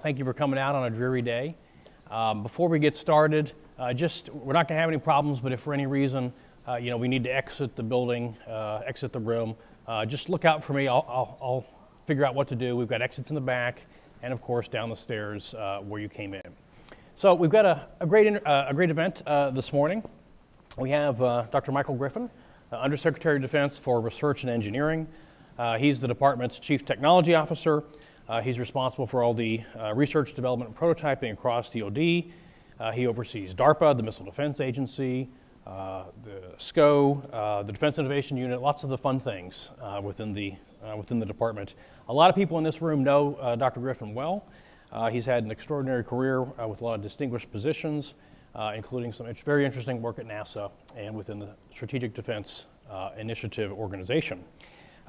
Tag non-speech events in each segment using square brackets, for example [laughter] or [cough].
Thank you for coming out on a dreary day. Um, before we get started, uh, just we're not going to have any problems, but if for any reason uh, you know we need to exit the building, uh, exit the room, uh, just look out for me. I'll, I'll, I'll, figure out what to do. We've got exits in the back, and of course down the stairs uh, where you came in. So we've got a, a great uh, a great event this morning. We have Dr. Michael Griffin, Undersecretary of Defense for Research and Engineering. he's the department's Chief Technology Officer. Uh, he's responsible for all the uh, research, development, and prototyping across DoD. Uh, he oversees DARPA, the Missile Defense Agency, uh, the SCO, uh, the Defense Innovation Unit, lots of the fun things uh, within, the, within the department. A lot of people in this room know Dr. Griffin well. he's had an extraordinary career with a lot of distinguished positions, including some very interesting work at NASA and within the Strategic Defense Initiative Organization.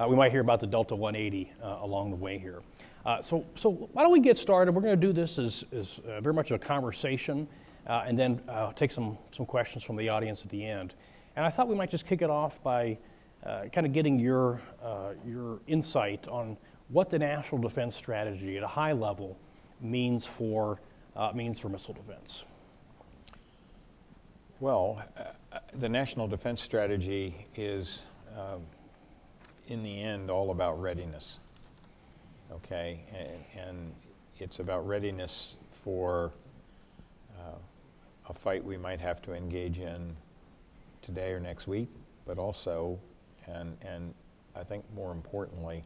we might hear about the Delta 180 along the way here. Uh, so, so why don't we get started? We're going to do this as, as uh, very much a conversation uh, and then uh, take some, some questions from the audience at the end. And I thought we might just kick it off by uh, kind of getting your, your insight on what the national defense strategy at a high level means for, means for missile defense. Well, the national defense strategy is, um, in the end, all about readiness okay? And, and it's about readiness for uh, a fight we might have to engage in today or next week, but also, and, and I think more importantly,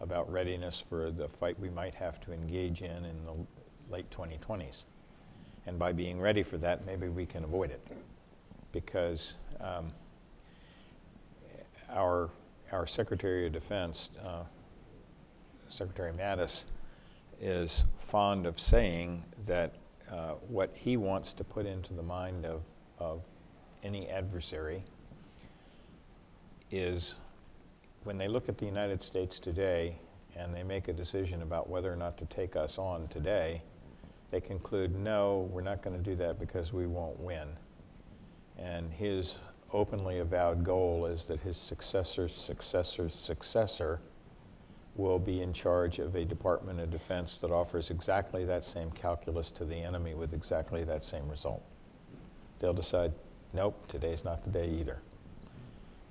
about readiness for the fight we might have to engage in in the late 2020s. And by being ready for that, maybe we can avoid it. Because um, our, our Secretary of Defense, uh, Secretary Mattis is fond of saying that uh, what he wants to put into the mind of, of any adversary is when they look at the United States today and they make a decision about whether or not to take us on today, they conclude, no, we're not going to do that because we won't win. And his openly avowed goal is that his successor's successor's successor will be in charge of a Department of Defense that offers exactly that same calculus to the enemy with exactly that same result. They'll decide, nope, today's not the day either.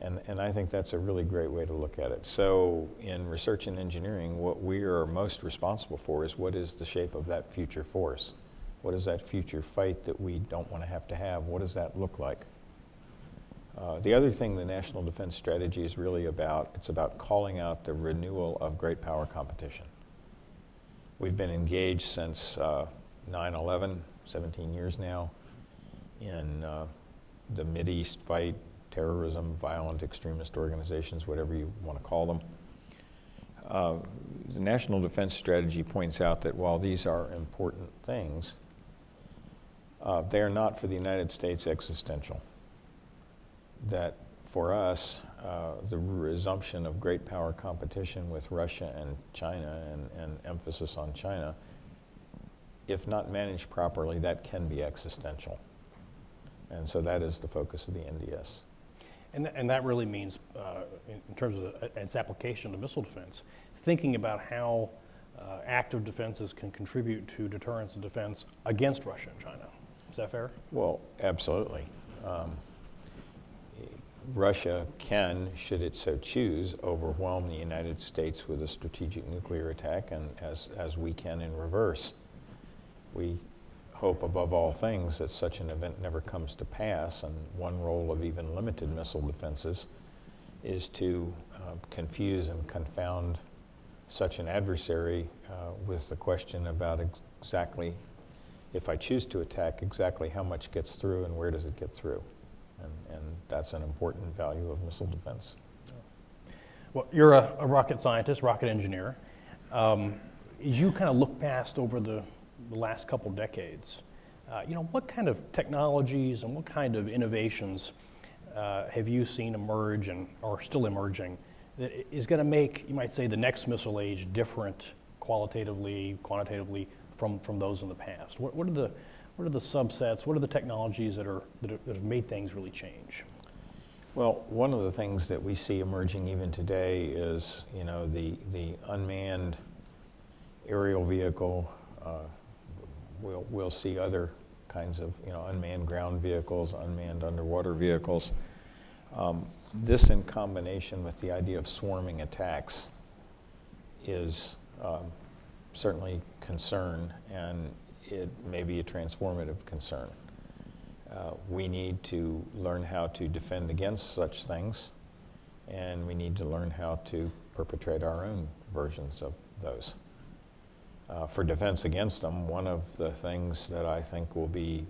And, and I think that's a really great way to look at it. So in research and engineering, what we are most responsible for is what is the shape of that future force? What is that future fight that we don't want to have to have? What does that look like? Uh, the other thing the National Defense Strategy is really about, it's about calling out the renewal of great power competition. We've been engaged since 9-11, uh, 17 years now, in uh, the East fight, terrorism, violent extremist organizations, whatever you want to call them. Uh, the National Defense Strategy points out that while these are important things, uh, they are not for the United States existential that for us, uh, the resumption of great power competition with Russia and China and, and emphasis on China, if not managed properly, that can be existential. And so that is the focus of the NDS. And, th- and that really means, uh, in, in, terms of uh, its application to missile defense, thinking about how uh, active defenses can contribute to deterrence and defense against Russia and China. Is that fair? Well, absolutely. Um, Russia can, should it so choose, overwhelm the United States with a strategic nuclear attack, and as, as we can in reverse. We hope above all things that such an event never comes to pass, and one role of even limited missile defenses is to uh, confuse and confound such an adversary uh, with the question about ex exactly, if I choose to attack, exactly how much gets through and where does it get through and, and that's an important value of missile defense. Well, you're a, a rocket scientist, rocket engineer. Um, as you kind of look past over the, the last couple decades, uh, you know, what kind of technologies and what kind of innovations uh, have you seen emerge and are still emerging that is going to make, you might say, the next missile age different qualitatively, quantitatively from, from those in the past? What, what are the what are the subsets? What are the technologies that, are, that, are, that have made things really change? Well, one of the things that we see emerging even today is, you know, the, the unmanned aerial vehicle, uh, we'll, we'll see other kinds of, you know, unmanned ground vehicles, unmanned underwater vehicles. Um, This in combination with the idea of swarming attacks is um, certainly concern, and it may be a transformative concern. Uh, We need to learn how to defend against such things, and we need to learn how to perpetrate our own versions of those. Uh, For defense against them, one of the things that I think will be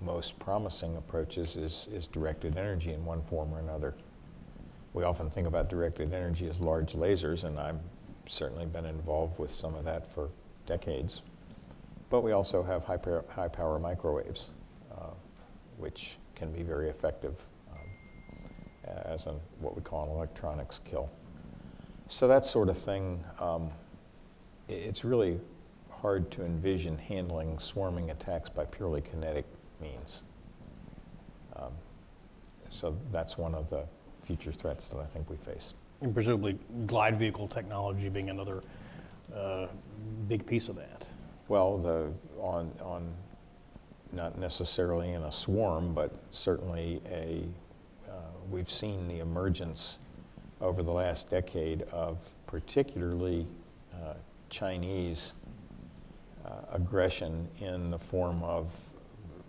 most promising approaches is, is directed energy in one form or another. We often think about directed energy as large lasers, and I've certainly been involved with some of that for decades. But we also have high, power, high power microwaves, uh, which can be very effective um, as an, what we call an electronics kill. So that sort of thing, um, it's really hard to envision handling swarming attacks by purely kinetic means. Um, So that's one of the future threats that I think we face. And presumably glide vehicle technology being another uh, big piece of that. Well, the, on, on, not necessarily in a swarm, but certainly a, uh, we've seen the emergence over the last decade of particularly uh, Chinese uh, aggression in the form of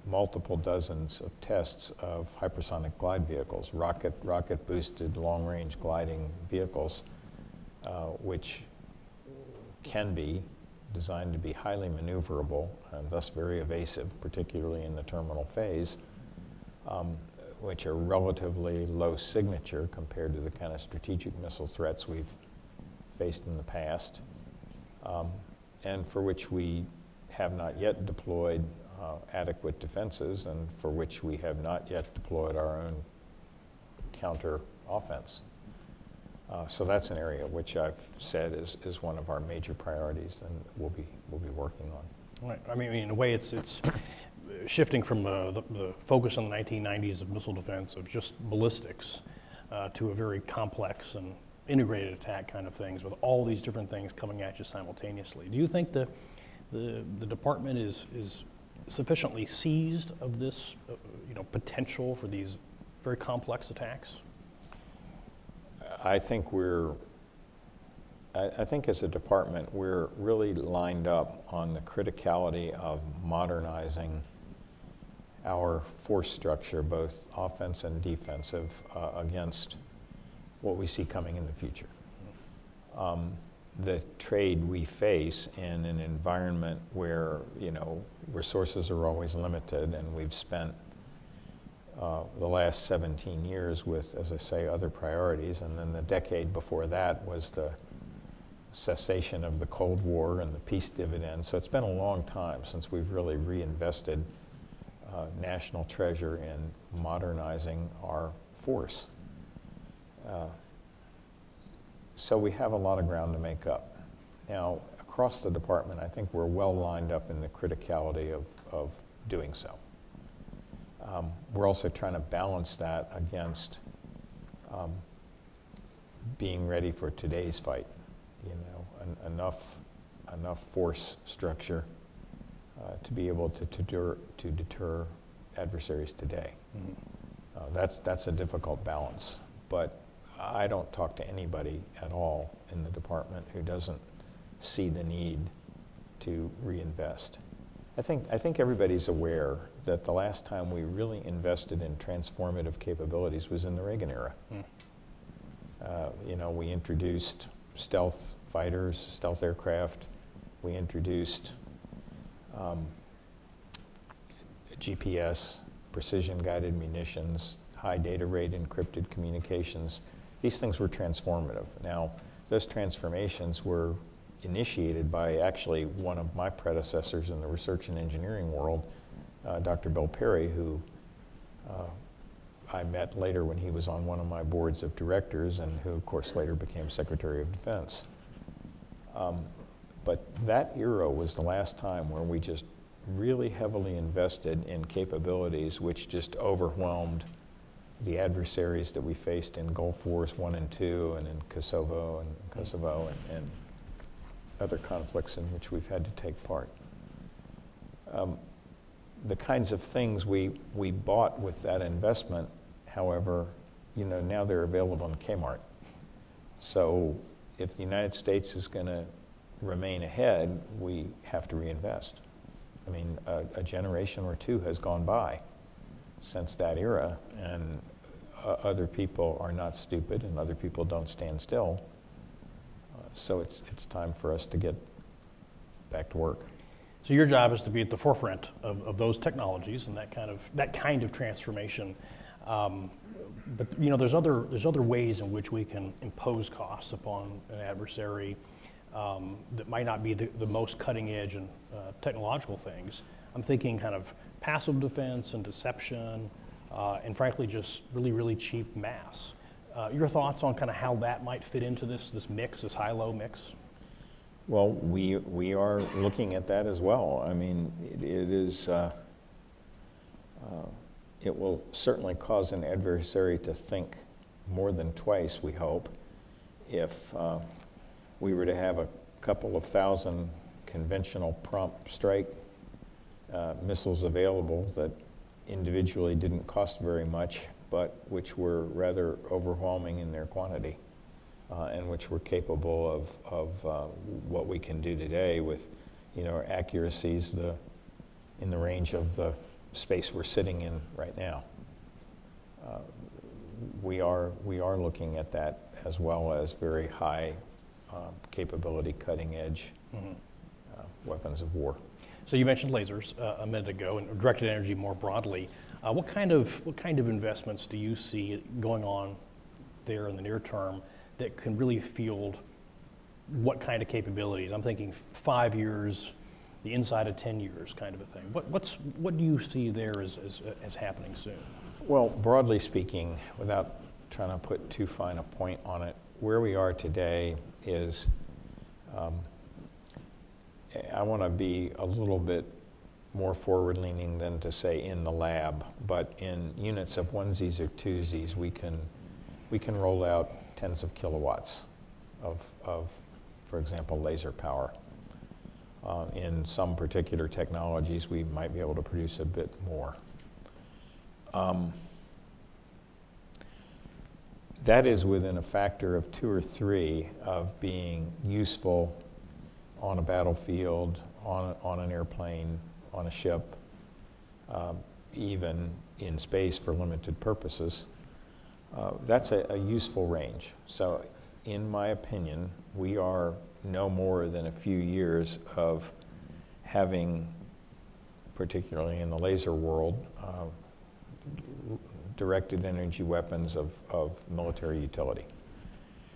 multiple dozens of tests of hypersonic glide vehicles, rocket, rocket boosted long range gliding vehicles, uh, which can be designed to be highly maneuverable and thus very evasive, particularly in the terminal phase, um, which are relatively low signature compared to the kind of strategic missile threats we've faced in the past, um, and for which we have not yet deployed uh, adequate defenses and for which we have not yet deployed our own counter offense. Uh, So that's an area which I've said is, is one of our major priorities and we'll be, we'll be working on. Right. I mean, in a way, it's, it's shifting from uh, the, the focus in the 1990s of missile defense of just ballistics uh, to a very complex and integrated attack kind of things with all these different things coming at you simultaneously. Do you think the, the, the department is, is sufficiently seized of this, uh, you know, potential for these very complex attacks? I think we're, I, I think as a department, we're really lined up on the criticality of modernizing our force structure, both offense and defensive, uh, against what we see coming in the future. Um, the trade we face in an environment where, you know, resources are always limited and we've spent uh, the last 17 years with, as I say, other priorities. And then the decade before that was the cessation of the Cold War and the peace dividend. So it's been a long time since we've really reinvested uh, national treasure in modernizing our force. Uh, so we have a lot of ground to make up. Now, across the department, I think we're well lined up in the criticality of, of doing so. Um, we're also trying to balance that against um, being ready for today's fight. You know, en- enough enough force structure uh, to be able to, to, deter, to deter adversaries today. Uh, that's that's a difficult balance, but I don't talk to anybody at all in the department who doesn't see the need to reinvest. I think, I think everybody's aware that the last time we really invested in transformative capabilities was in the Reagan era. Hmm. Uh, you know, we introduced stealth fighters, stealth aircraft. We introduced um, GPS, precision guided munitions, high data rate encrypted communications. These things were transformative. Now, those transformations were initiated by actually one of my predecessors in the research and engineering world, uh, Dr. Bill Perry, who uh, I met later when he was on one of my boards of directors and who, of course, later became Secretary of Defense. Um, but that era was the last time where we just really heavily invested in capabilities which just overwhelmed the adversaries that we faced in Gulf Wars 1 and 2 and in Kosovo and Kosovo and, and other conflicts in which we've had to take part. Um, the kinds of things we, we bought with that investment, however, you know, now they're available in Kmart. So if the United States is going to remain ahead, we have to reinvest. I mean, a, a generation or two has gone by since that era, and uh, other people are not stupid, and other people don't stand still. Uh, so it's, it's time for us to get back to work. So your job is to be at the forefront of, of those technologies and that kind of that kind of transformation. Um, but you know, there's other there's other ways in which we can impose costs upon an adversary um, that might not be the, the most cutting edge and uh, technological things. I'm thinking kind of passive defense and deception, uh, and frankly, just really really cheap mass. Uh, your thoughts on kind of how that might fit into this this mix, this high-low mix? Well, we, we are looking at that as well. I mean, it, it is, uh, uh, it will certainly cause an adversary to think more than twice, we hope, if uh, we were to have a couple of thousand conventional prompt strike uh, missiles available that individually didn't cost very much, but which were rather overwhelming in their quantity uh, and which we're capable of, of uh, what we can do today with, you know, accuracies the, in the range of the space we're sitting in right now. Uh, we, are, we are looking at that as well as very high um, capability, cutting edge mm-hmm. Uh, weapons of war. So you mentioned lasers uh, a minute ago and directed energy more broadly. Uh, what kind of what kind of investments do you see going on there in the near term that can really field what kind of capabilities? I'm thinking five years, the inside of 10 years kind of a thing. What, what's, what do you see there as, as, as happening soon? Well, broadly speaking, without trying to put too fine a point on it, where we are today is um, I want to be a little bit more forward leaning than to say in the lab, but in units of onesies or twosies, we can, we can roll out tens of kilowatts of, of for example, laser power. Uh, in some particular technologies, we might be able to produce a bit more. Um, that is within a factor of two or three of being useful on a battlefield, on, on an airplane, on a ship, um, even in space for limited purposes. Uh, that's a, a, useful range. So, in my opinion, we are no more than a few years of having, particularly in the laser world, uh, directed energy weapons of, of military utility.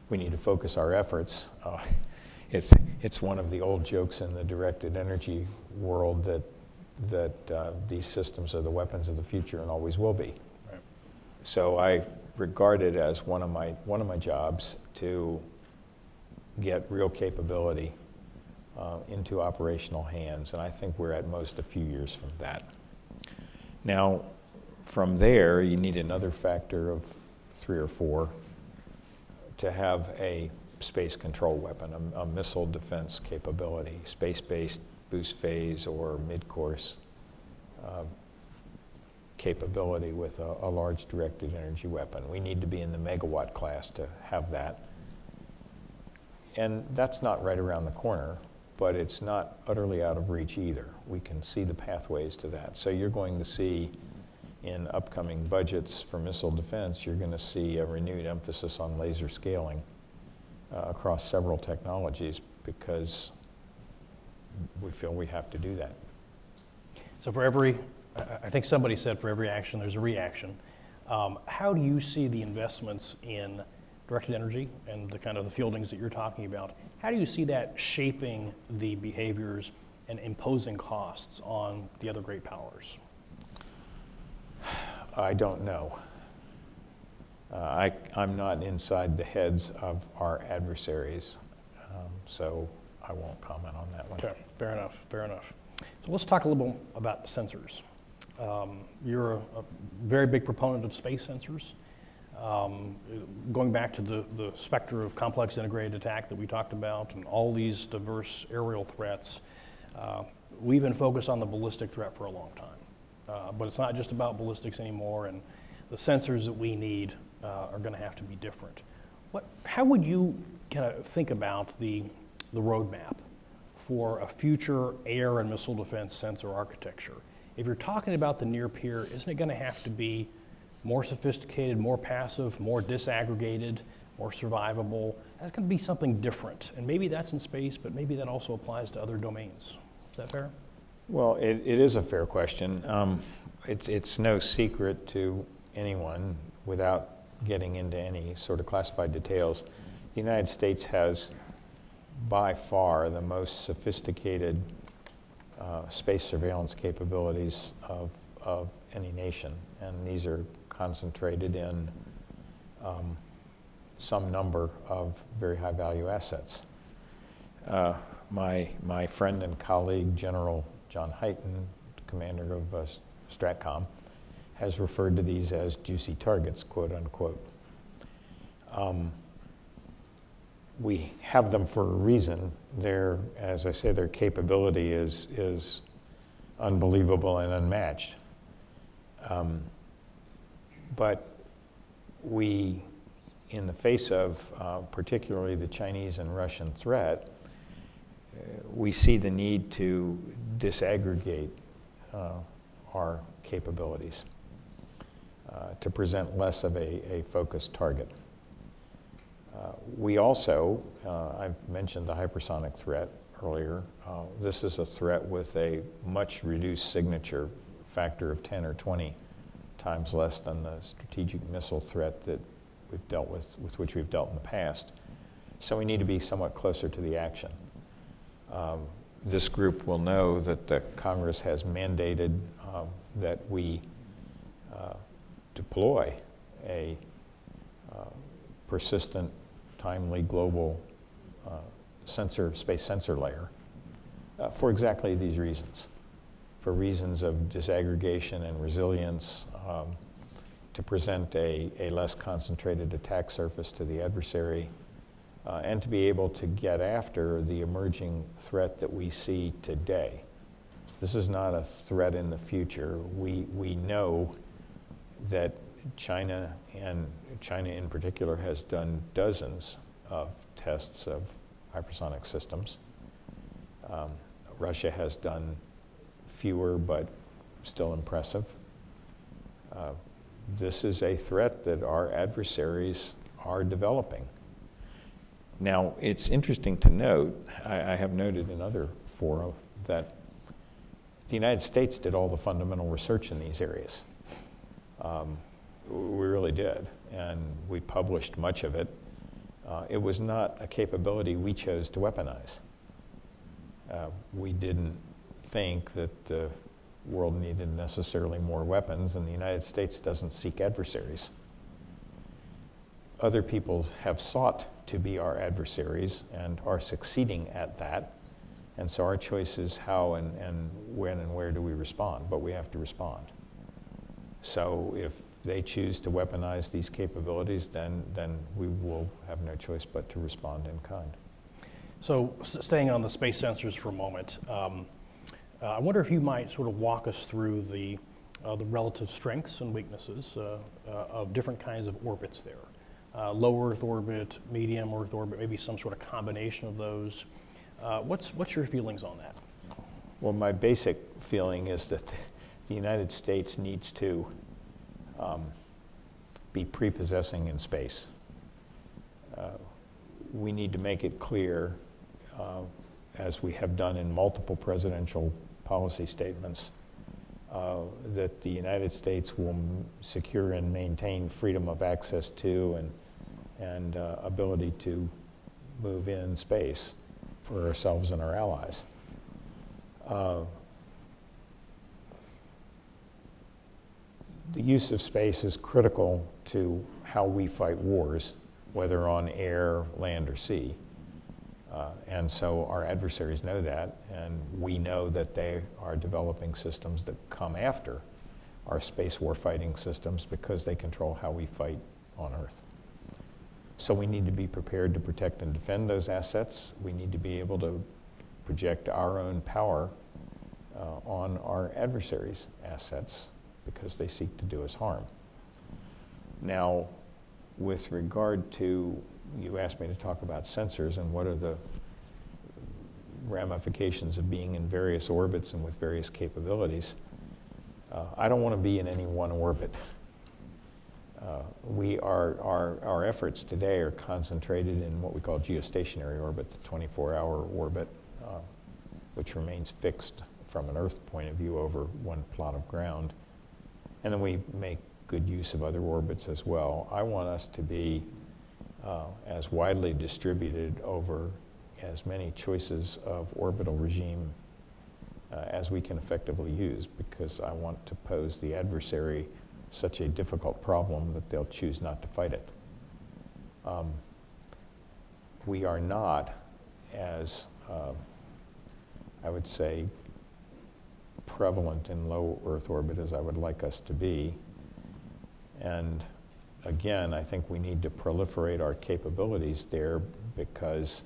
We need to focus our efforts. Uh, [laughs] it's, it's one of the old jokes in the directed energy world that, that uh, these systems are the weapons of the future and always will be. Right. So I regarded as one of my, one of my jobs to get real capability uh, into operational hands, and I think we're at most a few years from that. Now, from there, you need another factor of three or four to have a space control weapon, a, a missile defense capability, space-based boost phase or mid-course uh, capability with a, a, large directed energy weapon. We need to be in the megawatt class to have that. And that's not right around the corner, but it's not utterly out of reach either. We can see the pathways to that. So you're going to see in upcoming budgets for missile defense, you're going to see a renewed emphasis on laser scaling uh, across several technologies because we feel we have to do that. So for every I think somebody said for every action, there's a reaction. Um, how do you see the investments in directed energy and the kind of the fieldings that you're talking about? How do you see that shaping the behaviors and imposing costs on the other great powers? I don't know. Uh, I, I'm not inside the heads of our adversaries, um, so I won't comment on that one. Okay, fair enough, fair enough. So let's talk a little bit about the sensors. Um, you're a, a, very big proponent of space sensors. Um, going back to the, the specter of complex integrated attack that we talked about and all these diverse aerial threats, uh, we've been focused on the ballistic threat for a long time. Uh, but it's not just about ballistics anymore, and the sensors that we need uh, are going to have to be different. What, how would you kind of think about the, the roadmap for a future air and missile defense sensor architecture? If you're talking about the near peer, isn't it going to have to be more sophisticated, more passive, more disaggregated, more survivable? That's going to be something different. And maybe that's in space, but maybe that also applies to other domains. Is that fair? Well, it, it is a fair question. Um, it's, it's no secret to anyone without getting into any sort of classified details. The United States has by far the most sophisticated uh, space surveillance capabilities of, of any nation. And these are concentrated in um, some number of very high value assets. Uh, my, my friend and colleague, General John Hyten, commander of uh, STRATCOM, has referred to these as juicy targets, quote unquote. Um, we have them for a reason. Their, as I say, their capability is, is unbelievable and unmatched. Um, but we, in the face of uh, particularly the Chinese and Russian threat, uh, we see the need to disaggregate uh, our capabilities uh, to present less of a, a focused target. Uh, we also, uh, I've mentioned the hypersonic threat earlier. Uh, this is a threat with a much reduced signature factor of 10 or 20 times less than the strategic missile threat that we've dealt with, with which we've dealt in the past. So we need to be somewhat closer to the action. Um, this group will know that the Congress has mandated um, that we uh, deploy a uh, persistent timely global uh, sensor, space sensor layer uh, for exactly these reasons. For reasons of disaggregation and resilience, um, to present a, a less concentrated attack surface to the adversary, uh, and to be able to get after the emerging threat that we see today. This is not a threat in the future. We, we know that China and China in particular has done dozens of tests of hypersonic systems. Um, Russia has done fewer but still impressive. Uh, this is a threat that our adversaries are developing. Now, it's interesting to note, I, I have noted in other fora that the United States did all the fundamental research in these areas. Um, we really did, and we published much of it. Uh, it was not a capability we chose to weaponize. Uh, we didn't think that the world needed necessarily more weapons, and the United States doesn't seek adversaries. Other people have sought to be our adversaries and are succeeding at that. And so our choice is how and, and when and where do we respond, but we have to respond. So if they choose to weaponize these capabilities, then, then we will have no choice but to respond in kind. So, staying on the space sensors for a moment, um, uh, I wonder if you might sort of walk us through the, uh, the relative strengths and weaknesses uh, uh of different kinds of orbits there. Uh, low Earth orbit, medium Earth orbit, maybe some sort of combination of those. Uh, what's, what's your feelings on that? Well, my basic feeling is that [laughs] the United States needs to um, be prepossessing in space. Uh, we need to make it clear, uh, as we have done in multiple presidential policy statements, uh, that the United States will secure and maintain freedom of access to and, and uh, ability to move in space for ourselves and our allies. The use of space is critical to how we fight wars, whether on air, land, or sea. Uh, and so our adversaries know that, and we know that they are developing systems that come after our space warfighting systems because they control how we fight on Earth. So we need to be prepared to protect and defend those assets. We need to be able to project our own power uh, on our adversaries' assets because they seek to do us harm. Now, with regard to, you asked me to talk about sensors and what are the ramifications of being in various orbits and with various capabilities. Uh, I don't want to be in any one orbit. Uh, we are, our, our efforts today are concentrated in what we call geostationary orbit, the 24-hour orbit, uh, which remains fixed from an Earth point of view over one plot of ground. And then we make good use of other orbits as well. I want us to be uh, as widely distributed over as many choices of orbital regime uh, as we can effectively use because I want to pose the adversary such a difficult problem that they'll choose not to fight it. Um, we are not as, uh, I would say, prevalent in low Earth orbit as I would like us to be. And again, I think we need to proliferate our capabilities there because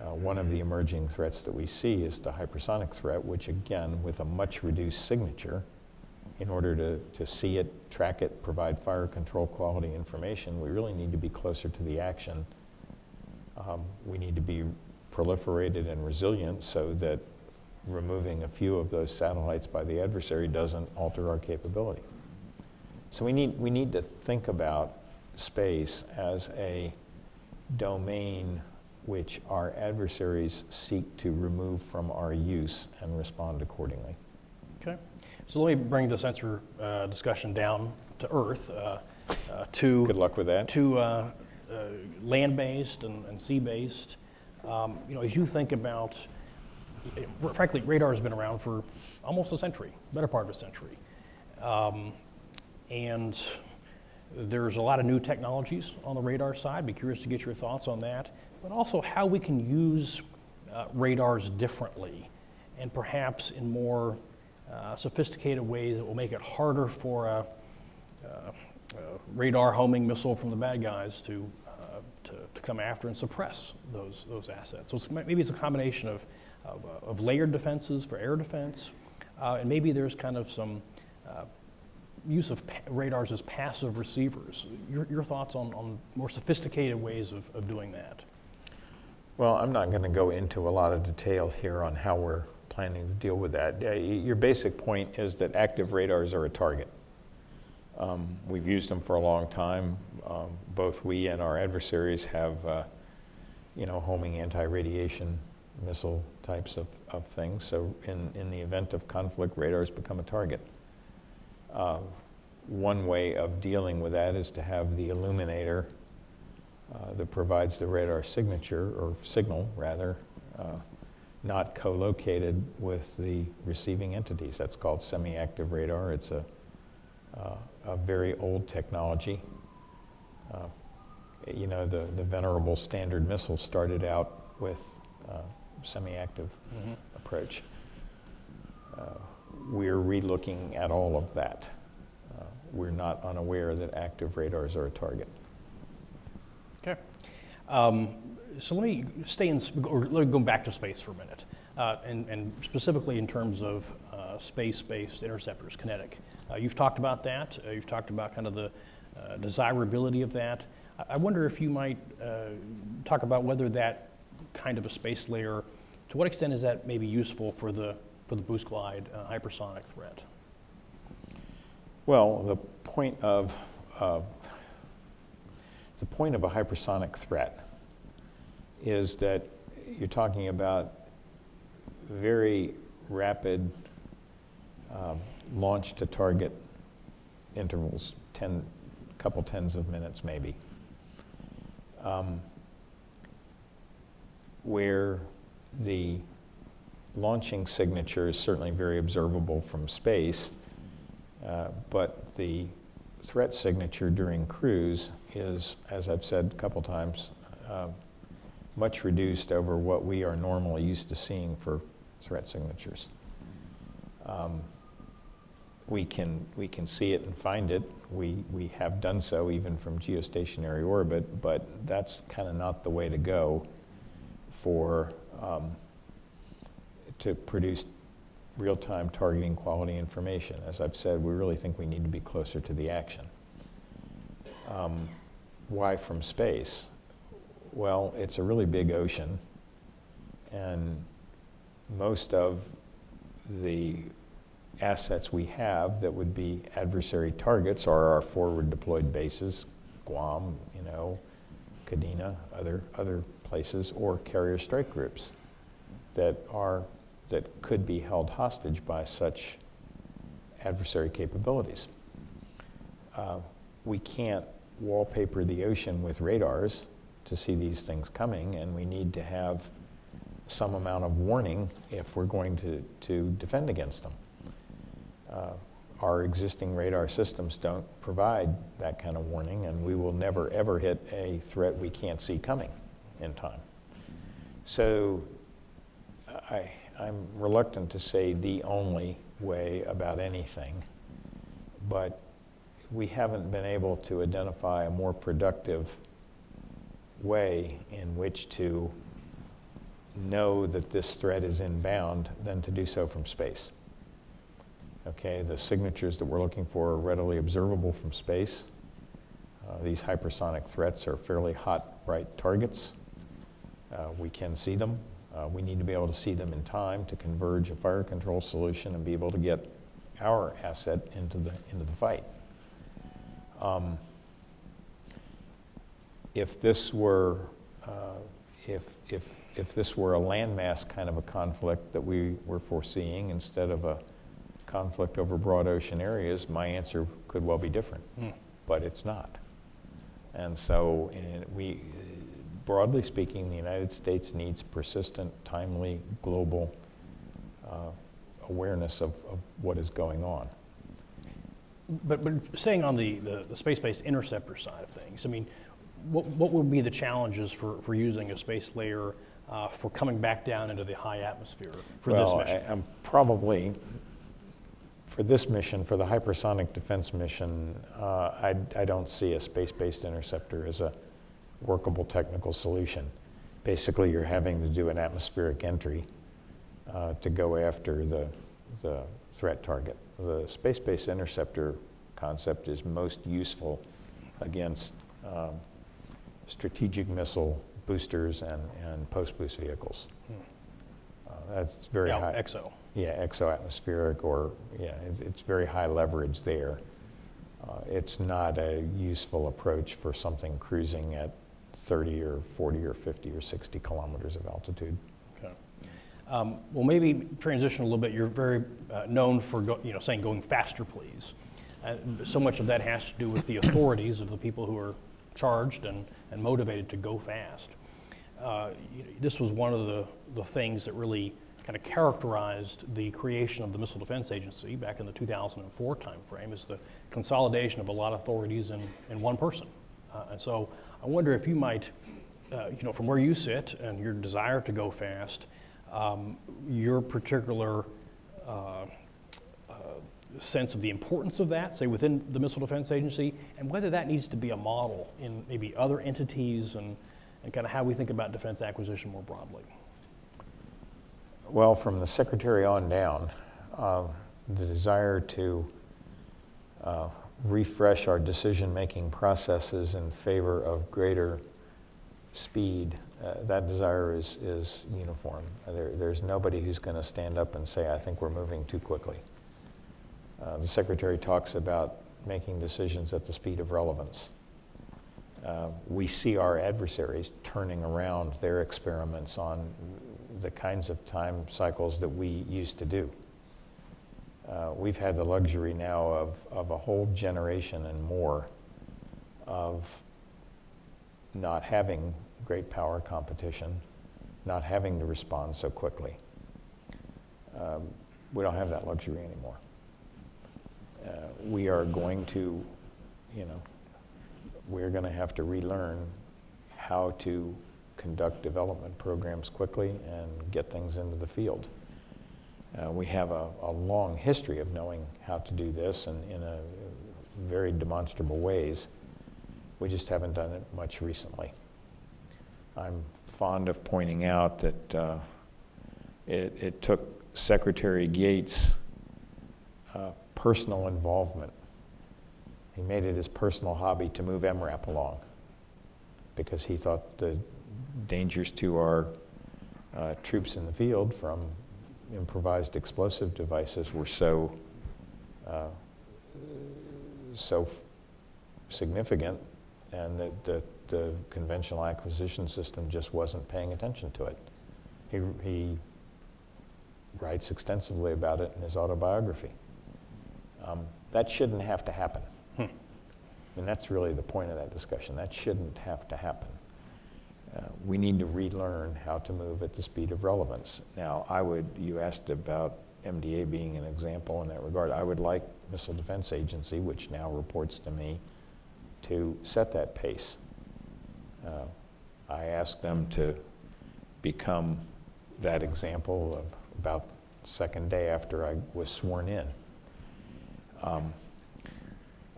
uh, one of the emerging threats that we see is the hypersonic threat, which again, with a much reduced signature, in order to, to see it, track it, provide fire control quality information, we really need to be closer to the action. Um, we need to be proliferated and resilient so that removing a few of those satellites by the adversary doesn't alter our capability. So we need, we need to think about space as a domain which our adversaries seek to remove from our use and respond accordingly. Okay. So let me bring the sensor uh, discussion down to Earth, uh, uh, to Good luck with that. to uh, uh, land-based and, and sea-based. Um, you know, as you think about, frankly, radar has been around for almost a century, better part of a century, um, and there's a lot of new technologies on the radar side. Be curious to get your thoughts on that, but also how we can use uh, radars differently, and perhaps in more uh, sophisticated ways that will make it harder for a, uh, radar homing missile from the bad guys to, uh, to, to, come after and suppress those, those assets. So it's, maybe it's a combination of, of, uh, of layered defenses for air defense, uh, and maybe there's kind of some use of radars as passive receivers. Your, your thoughts on, on more sophisticated ways of, of doing that? Well, I'm not going to go into a lot of detail here on how we're planning to deal with that. Uh, your basic point is that active radars are a target. Um, we've used them for a long time. Um, both we and our adversaries have, uh, you know, homing anti-radiation missile types of, of things. So in, in the event of conflict, radars become a target. Uh, one way of dealing with that is to have the illuminator uh, that provides the radar signature, or signal rather, uh, not co-located with the receiving entities. That's called semi-active radar. It's a, uh, a very old technology. Uh, you know, the, the venerable Standard Missile started out with uh, semi-active mm-hmm. approach. Uh, we're relooking at all of that. Uh, we're not unaware that active radars are a target. Okay. Um, so let me stay in, or let me go back to space for a minute, uh, and, and, specifically in terms of uh, space-based interceptors, kinetic. Uh, you've talked about that. Uh, you've talked about kind of the uh, desirability of that. I, I wonder if you might uh, talk about whether that kind of a space layer, to what extent is that maybe useful for the for the boost glide hypersonic threat? Well, the point of the point of a hypersonic threat is that you're talking about very rapid um, launch to target intervals, ten, couple tens of minutes maybe, um, where the launching signature is certainly very observable from space, uh, but the threat signature during cruise is, as I've said a couple times, uh, much reduced over what we are normally used to seeing for threat signatures. Um, we can, we can see it and find it. We, we have done so even from geostationary orbit, but that's kind of not the way to go for um, to produce real-time targeting quality information. As I've said, we really think we need to be closer to the action. Um, why from space? Well, it's a really big ocean, and most of the assets we have that would be adversary targets are our forward deployed bases, Guam, you know, Kadena, other, other places, or carrier strike groups that are, that could be held hostage by such adversary capabilities. Uh, we can't wallpaper the ocean with radars to see these things coming, and we need to have some amount of warning if we're going to, to defend against them. Uh, our existing radar systems don't provide that kind of warning, and we will never ever hit a threat we can't see coming in time. So I, I'm reluctant to say the only way about anything, but we haven't been able to identify a more productive way in which to know that this threat is inbound than to do so from space. Okay, the signatures that we're looking for are readily observable from space. Uh, these hypersonic threats are fairly hot, bright targets. Uh, we can see them. Uh, we need to be able to see them in time to converge a fire control solution and be able to get our asset into the, into the fight. Um, if this were, uh, if, if, if this were a landmass kind of a conflict that we were foreseeing instead of a conflict over broad ocean areas, my answer could well be different, Hmm. but it's not. And so and we, broadly speaking, the United States needs persistent, timely, global uh, awareness of, of what is going on. But, but staying on the, the, the space-based interceptor side of things, I mean, what, what would be the challenges for, for using a space layer uh, for coming back down into the high atmosphere for well, this mission? I, I'm probably for this mission, for the hypersonic defense mission, uh, I, I don't see a space-based interceptor as a workable technical solution. Basically, you're having to do an atmospheric entry uh, to go after the, the threat target. The space-based interceptor concept is most useful against um, strategic missile boosters and, and post-boost vehicles. Uh, that's very yeah, high. EXO. Yeah, exoatmospheric or, yeah, it's, it's very high leverage there. Uh, it's not a useful approach for something cruising at 30 or 40 or 50 or 60 kilometers of altitude. Okay. Um, well, maybe transition a little bit. You're very uh, known for go, you know saying going faster, please. Uh, so much of that has to do with the authorities of the people who are charged and, and motivated to go fast. Uh, this was one of the, the things that really kind of characterized the creation of the Missile Defense Agency back in the 2004 timeframe is the consolidation of a lot of authorities in, in one person. Uh, and so I wonder if you might, uh, you know, from where you sit and your desire to go fast, um, your particular uh, uh sense of the importance of that, say within the Missile Defense Agency, and whether that needs to be a model in maybe other entities and, and kind of how we think about defense acquisition more broadly. Well, from the secretary on down, uh, the desire to uh, refresh our decision-making processes in favor of greater speed, uh, that desire is, is uniform. There, there's nobody who's going to stand up and say, I think we're moving too quickly. Uh, the secretary talks about making decisions at the speed of relevance. Uh, we see our adversaries turning around their experiments on the kinds of time cycles that we used to do. Uh, we've had the luxury now of, of a whole generation and more of not having great power competition, not having to respond so quickly. Um, we don't have that luxury anymore. Uh, we are going to, you know, we're going to have to relearn how to conduct development programs quickly and get things into the field. Uh, we have a, a, long history of knowing how to do this and in a very demonstrable ways. We just haven't done it much recently. I'm fond of pointing out that uh, it, it, took Secretary Gates' uh, personal involvement. He made it his personal hobby to move MRAP along because he thought the dangers to our uh, troops in the field from improvised explosive devices were so uh, so f- significant, and that the, the conventional acquisition system just wasn't paying attention to it. He, he writes extensively about it in his autobiography. Um, that shouldn't have to happen. And that's really the point of that discussion. That shouldn't have to happen. We need to relearn how to move at the speed of relevance. Now, I would, you asked about MDA being an example in that regard. I would like Missile Defense Agency, which now reports to me, to set that pace. Uh, I asked them to become that example of about second day after I was sworn in. Um,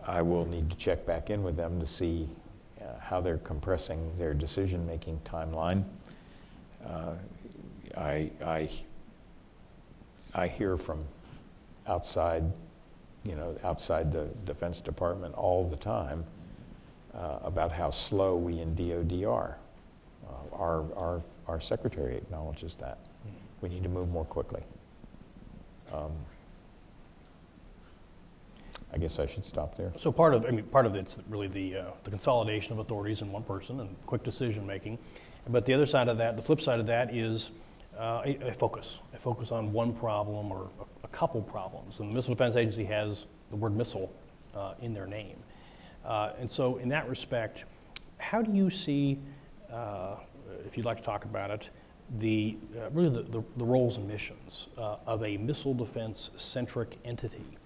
I will need to check back in with them to see how they're compressing their decision-making timeline. Uh, I, I, I hear from outside, you know, outside the Defense Department all the time uh, about how slow we in DoD are. Uh, our, our, our secretary acknowledges that. We need to move more quickly. Um, I guess I should stop there. So part of, I mean, part of it's really the, uh, the consolidation of authorities in one person and quick decision-making. But the other side of that, the flip side of that is uh, a, a focus, a focus on one problem or a, a couple problems. And the Missile Defense Agency has the word missile uh, in their name. Uh, and so in that respect, how do you see, uh, if you'd like to talk about it, the, uh, really the, the, the roles and missions of a missile defense-centric entity?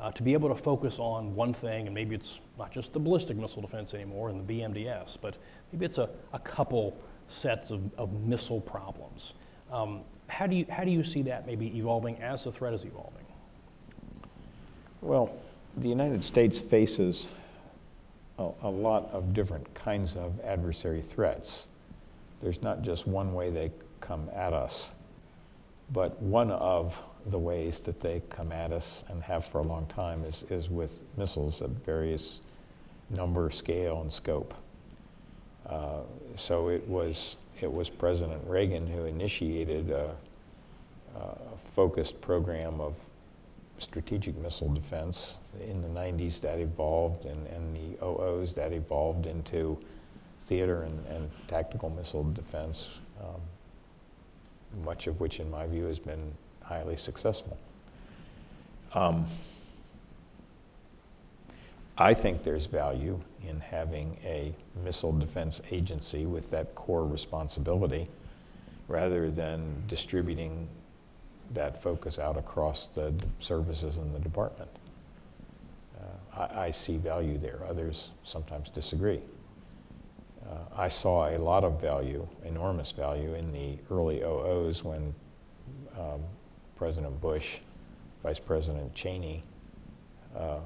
Uh, to be able to focus on one thing, and maybe it's not just the ballistic missile defense anymore and the BMDS, but maybe it's a, a couple sets of, of missile problems. Um, how, do you, how do you see that maybe evolving as the threat is evolving? Well, the United States faces a, a lot of different kinds of adversary threats. There's not just one way they come at us, but one of the ways that they come at us and have for a long time is, is with missiles of various number, scale, and scope. Uh, so it was, it was President Reagan who initiated a, a focused program of strategic missile defense. In the 90s, that evolved, and, and the OOs that evolved into theater and, and tactical missile defense, um, much of which, in my view, has been highly successful. Um, I think there's value in having a missile defense agency with that core responsibility rather than distributing that focus out across the services in the department. Uh, I, I, see value there. Others sometimes disagree. Uh, I saw a lot of value, enormous value, in the early OOs when um, President Bush, Vice President Cheney uh,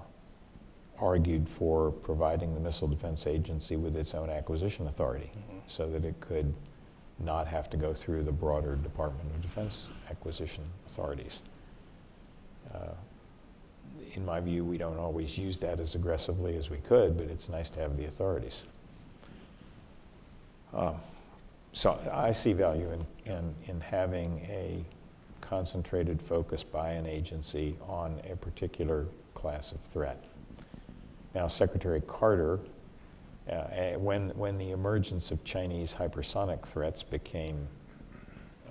argued for providing the Missile Defense Agency with its own acquisition authority mm-hmm. so that it could not have to go through the broader Department of Defense acquisition authorities. Uh, in my view, we don't always use that as aggressively as we could, but it's nice to have the authorities. Uh, so I see value in, in, in having a concentrated focus by an agency on a particular class of threat. Now, Secretary Carter, uh, eh, when, when the emergence of Chinese hypersonic threats became,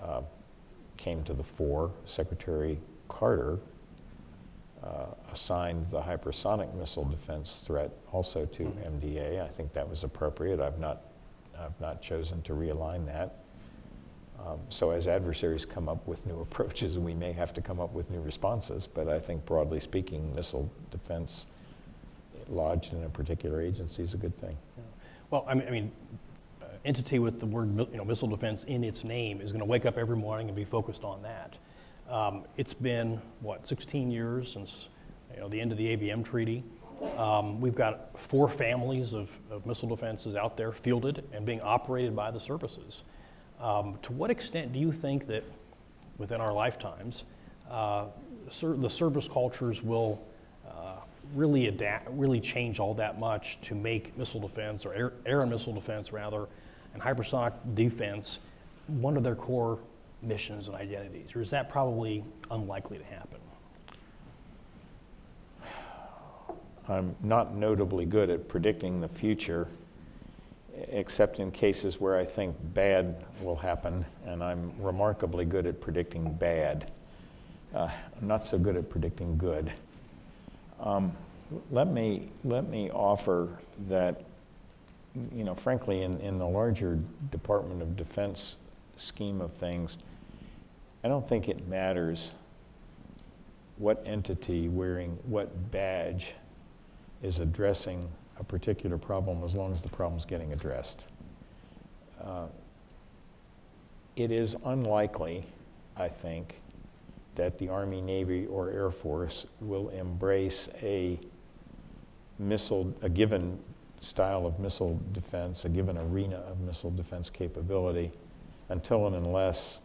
uh, came to the fore, Secretary Carter uh, assigned the hypersonic missile defense threat also to MDA. I think that was appropriate. I've not, I've not chosen to realign that. Um, so as adversaries come up with new [laughs] approaches, we may have to come up with new responses, but I think broadly speaking, missile defense lodged in a particular agency is a good thing. Yeah. Well, I mean, I mean uh, entity with the word you know, missile defense in its name is going to wake up every morning and be focused on that. Um, it's been, what, 16 years since you know, the end of the ABM treaty. Um, we've got four families of, of missile defenses out there fielded and being operated by the services. Um, to what extent do you think that within our lifetimes, uh, the service cultures will uh, really adapt, really change all that much to make missile defense or air, air and missile defense rather, and hypersonic defense one of their core missions and identities? Or is that probably unlikely to happen? I'm not notably good at predicting the future, except in cases where I think bad will happen, and I'm remarkably good at predicting bad. Uh, I'm not so good at predicting good. Um, let me let me offer that, you know, frankly, in, in the larger Department of Defense scheme of things, I don't think it matters what entity wearing what badge is addressing a particular problem as long as the problem's getting addressed. Uh, it is unlikely, I think, that the Army, Navy, or Air Force will embrace a missile, a given style of missile defense, a given arena of missile defense capability, until and unless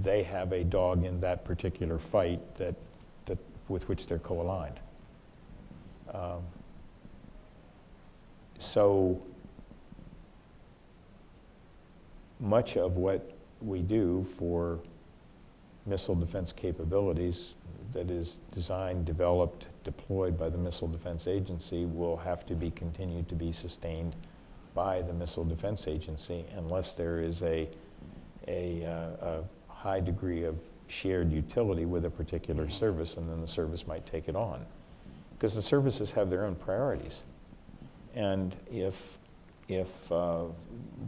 they have a dog in that particular fight that, that, with which they're co-aligned. Um, so much of what we do for missile defense capabilities that is designed, developed, deployed by the Missile Defense Agency will have to be continued to be sustained by the Missile Defense Agency unless there is a, a, uh, a high degree of shared utility with a particular service, and then the service might take it on. Because the services have their own priorities. And if, if uh,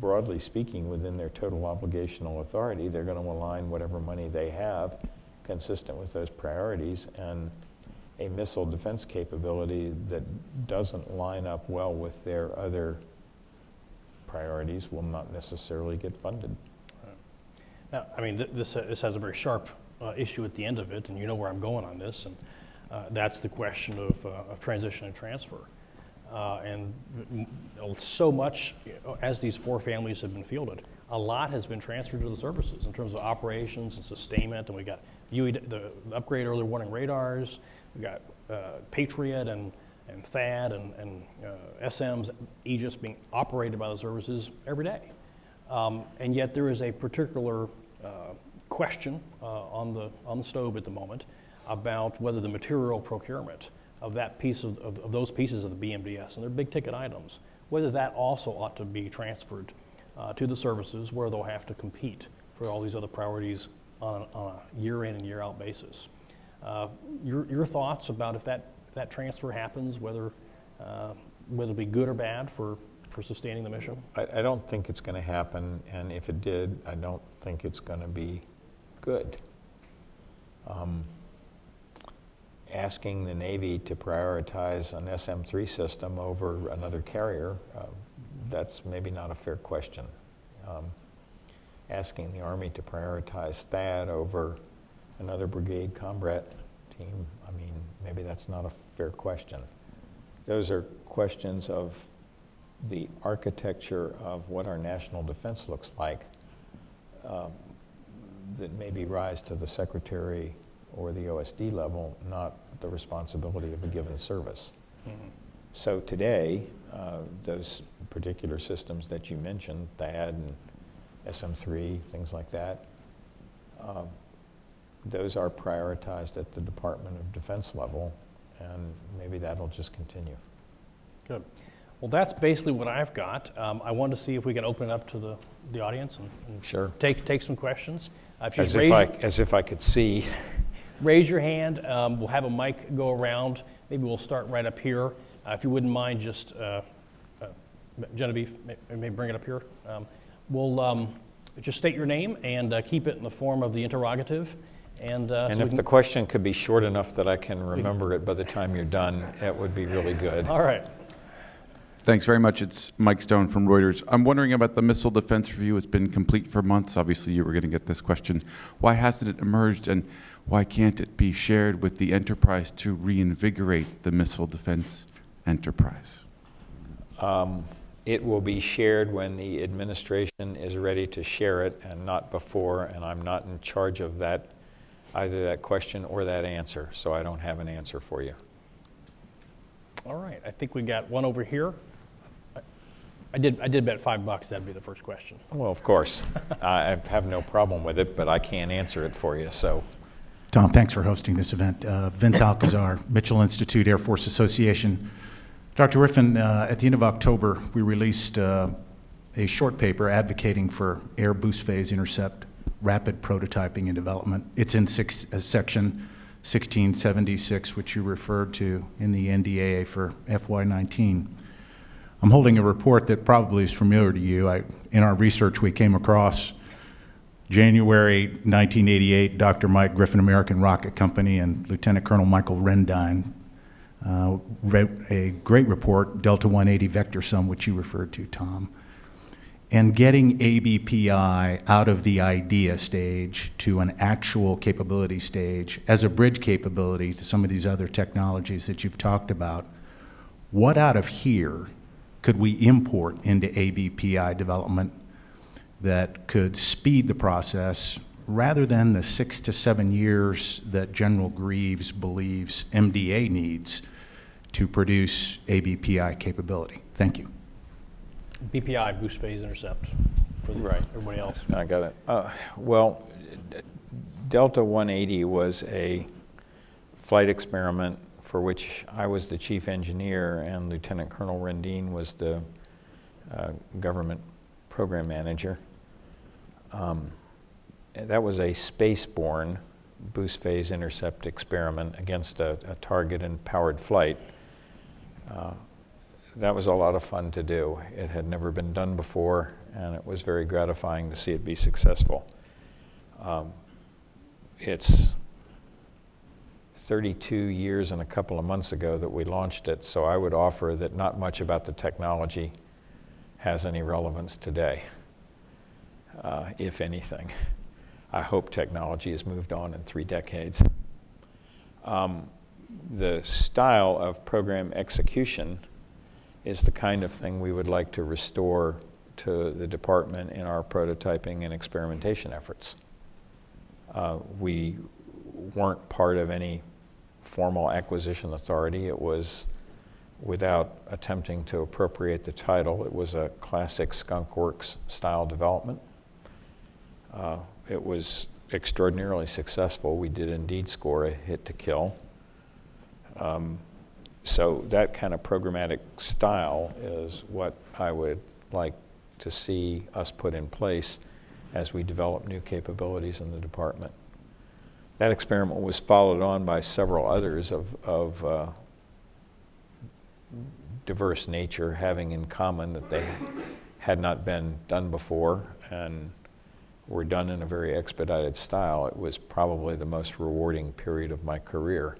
broadly speaking, within their total obligational authority, they're going to align whatever money they have consistent with those priorities. And a missile defense capability that doesn't line up well with their other priorities will not necessarily get funded. Now, I mean, th- this, uh, this has a very sharp uh, issue at the end of it, and you know where I'm going on this, and uh, that's the question of, uh, of transition and transfer. Uh, and so much, as these four families have been fielded, a lot has been transferred to the services in terms of operations and sustainment, and we got UE, the upgrade early warning radars, we got uh, Patriot and, and THAAD and, and uh, SMs, Aegis being operated by the services every day. Um, and yet there is a particular uh, question uh, on, the, on the stove at the moment about whether the material procurement of that piece of, of, of those pieces of the BMDS, and they're big ticket items, whether that also ought to be transferred uh, to the services where they'll have to compete for all these other priorities on a, on a year in and year out basis. Uh, your, your thoughts about if that, if that transfer happens, whether, uh, whether it be good or bad for, for sustaining the mission? I, I don't think it's going to happen, and if it did, I don't think it's going to be good. Um, asking the Navy to prioritize an SM-3 system over another carrier, uh, that's maybe not a fair question. Um, asking the Army to prioritize THAAD over another brigade combat team, I mean, maybe that's not a fair question. Those are questions of the architecture of what our national defense looks like um, that maybe rise to the secretary or the OSD level, not the responsibility of a given service. So today, uh, those particular systems that you mentioned, THAAD and SM3, things like that, um, those are prioritized at the Department of Defense level, and maybe that'll just continue. Good. Well, that's basically what I've got. Um, I wanted to see if we can open it up to the, the audience and, and Sure. take, take some questions. Uh, if As if I, as if I could see. Raise your hand, um, we'll have a mic go around. Maybe we'll start right up here. Uh, if you wouldn't mind, just uh, uh, Genevieve, may, may bring it up here. Um, we'll um, just state your name and uh, keep it in the form of the interrogative. And, uh, And so if can- the question could be short enough that I can remember it by the time you're done, that would be really good. all right. Thanks very much. It's Mike Stone from Reuters. I'm wondering about the missile defense review. It's been complete for months. Obviously, you were going to get this question. Why hasn't it emerged, and why can't it be shared with the enterprise to reinvigorate the missile defense enterprise? Um, It will be shared when the administration is ready to share it and not before, and I'm not in charge of that, either that question or that answer, so I don't have an answer for you. All right, I think we got one over here. I- I did, I did bet five bucks that'd be the first question. Well, of course, [laughs] I have no problem with it, but I can't answer it for you, so. Tom, thanks for hosting this event. Uh, Vince Alcazar, Mitchell Institute Air Force Association. Dr. Griffin, uh, at the end of October, we released uh, a short paper advocating for air boost phase intercept rapid prototyping and development. It's in six, uh, section 1676, which you referred to in the NDAA for FY19. I'm holding a report that probably is familiar to you. I, in our research, we came across January 1988, Dr. Mike Griffin, American Rocket Company, and Lieutenant Colonel Michael Rendine uh, wrote a great report, Delta 180 Vector Sum, which you referred to, Tom. And getting ABPI out of the idea stage to an actual capability stage as a bridge capability to some of these other technologies that you've talked about, what out of here could we import into ABPI development that could speed the process rather than the six to seven years that General Greaves believes MDA needs to produce ABPI capability? Thank you. BPI, boost phase intercept, for the- Right. everybody else. I got it. Uh, Well, Delta 180 was a flight experiment for which I was the chief engineer and Lieutenant Colonel Rendine was the uh, government program manager. Um, That was a spaceborne boost phase intercept experiment against a a target in powered flight. Uh, that was a lot of fun to do. It had never been done before, and it was very gratifying to see it be successful. Um, it's 32 years and a couple of months ago that we launched it, so I would offer that not much about the technology has any relevance today, uh, if anything. I hope technology has moved on in three decades. Um, the style of program execution is the kind of thing we would like to restore to the department in our prototyping and experimentation efforts. Uh, we weren't part of any formal acquisition authority. It was, without attempting to appropriate the title, it was a classic Skunk Works style development. Uh, it was extraordinarily successful. We did indeed score a hit to kill. Um, so that kind of programmatic style is what I would like to see us put in place as we develop new capabilities in the department. That experiment was followed on by several others of, of uh, diverse nature, having in common that they had not been done before and were done in a very expedited style. It was probably the most rewarding period of my career.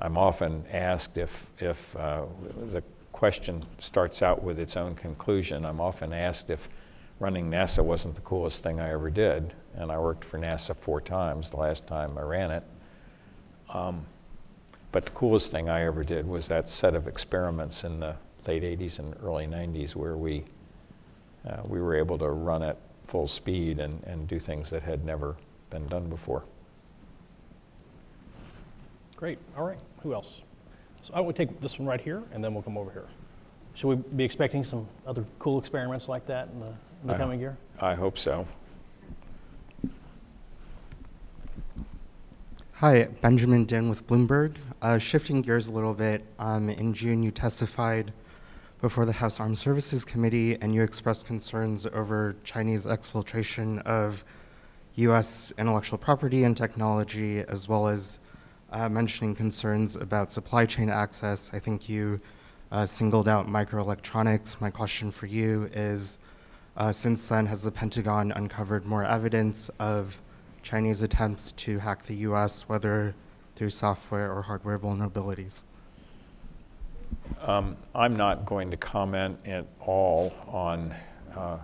I'm often asked if, if uh, the question starts out with its own conclusion. I'm often asked if running NASA wasn't the coolest thing I ever did, and I worked for NASA four times, the last time I ran it. Um, but the coolest thing I ever did was that set of experiments in the late 80s and early 90s where we, uh, we were able to run at full speed and, and do things that had never been done before. Great, all right, who else? So I will take this one right here, and then we'll come over here. Should we be expecting some other cool experiments like that in the, in the I- coming year? I hope so. Hi, Benjamin Din with Bloomberg. Uh, shifting gears a little bit, um, in June you testified before the House Armed Services Committee and you expressed concerns over Chinese exfiltration of U.S. intellectual property and technology, as well as uh, mentioning concerns about supply chain access. I think you uh, singled out microelectronics. My question for you is uh, since then, has the Pentagon uncovered more evidence of Chinese attempts to hack the US, whether through software or hardware vulnerabilities? Um, I'm not going to comment at all on uh,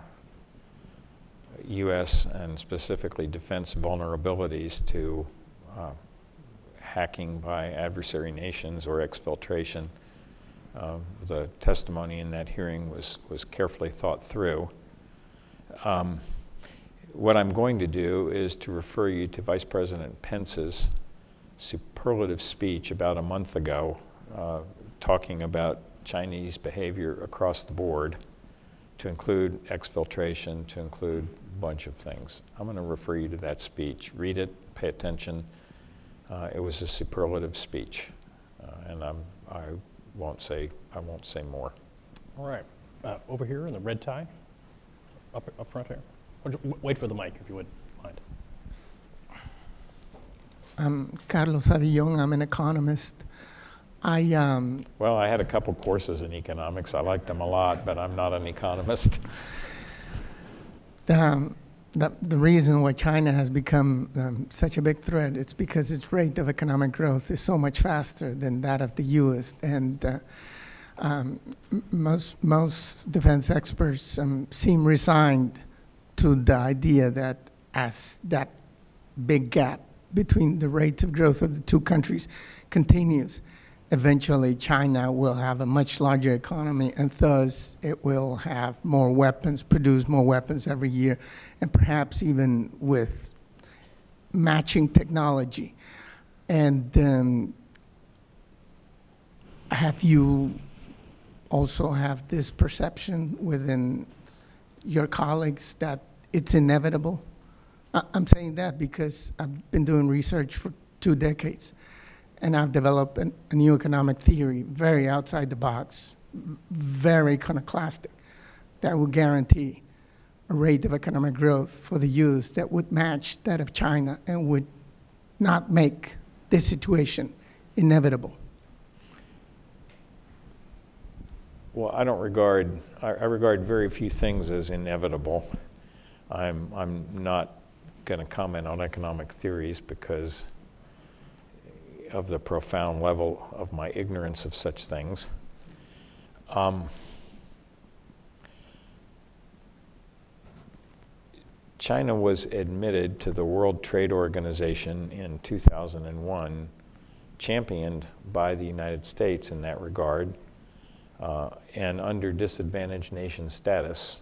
U.S. and specifically defense vulnerabilities to uh, hacking by adversary nations or exfiltration. Uh, The testimony in that hearing was, was carefully thought through. Um, What I'm going to do is to refer you to Vice President Pence's superlative speech about a month ago, uh, talking about Chinese behavior across the board, to include exfiltration, to include a bunch of things. I'm going to refer you to that speech. Read it, pay attention. Uh, it was a superlative speech, uh, and I'm, I won't say I won't say more. All right, uh, over here in the red tie, up, up front here. Or ju- w- Wait for the mic if you would mind. I'm Carlos Avillon. I'm an economist. I um, Well, I had a couple courses in economics. I liked them a lot, but I'm not an economist. [laughs] the, um, the the reason why China has become um, such a big threat it's because its rate of economic growth is so much faster than that of the U.S. and uh, um, most most defense experts um, seem resigned to the idea that as that big gap between the rates of growth of the two countries continues, eventually China will have a much larger economy and thus it will have more weapons, produce more weapons every year, and perhaps even with matching technology. And um, have you also have this perception within your colleagues that it's inevitable? I- I'm saying that because I've been doing research for two decades, and I've developed an, a new economic theory, very outside the box, very iconoclastic, that will guarantee a rate of economic growth for the youth that would match that of China and would not make this situation inevitable. Well, I don't regard, I, I regard very few things as inevitable. I'm, I'm not going to comment on economic theories because of the profound level of my ignorance of such things. Um, China was admitted to the World Trade Organization in 2001, championed by the United States in that regard uh, and under disadvantaged nation status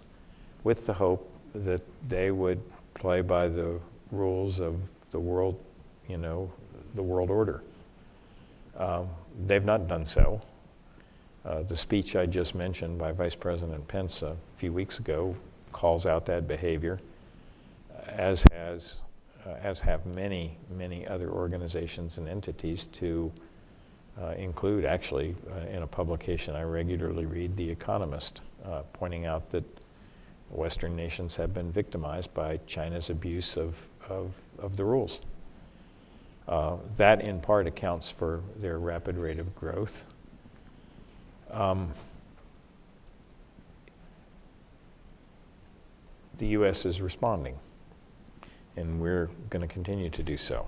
with the hope that they would play by the rules of the world, you know, the world order. Um, they've not done so. Uh, the speech I just mentioned by Vice President Pence a few weeks ago calls out that behavior, as has, uh, as have many, many other organizations and entities to uh, include, actually, uh, in a publication I regularly read, The Economist, uh, pointing out that Western nations have been victimized by China's abuse of, of, of the rules. Uh, that, in part, accounts for their rapid rate of growth. Um, the U.S. is responding, and we're going to continue to do so.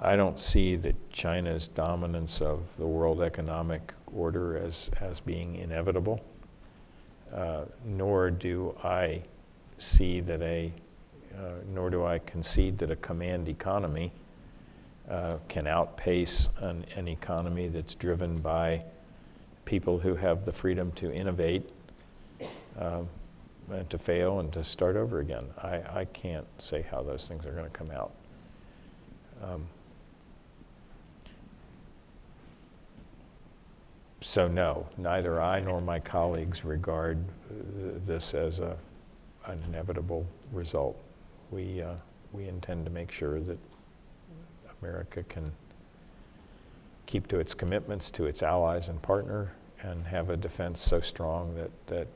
I don't see that China's dominance of the world economic order as, as being inevitable, uh, nor do I see that a, uh, nor do I concede that a command economy uh, can outpace an, an economy that's driven by people who have the freedom to innovate, um, and to fail, and to start over again. I, I can't say how those things are going to come out. Um, So no, neither I nor my colleagues regard this as a, an inevitable result. We, uh, we intend to make sure that America can keep to its commitments to its allies and partner and have a defense so strong that, that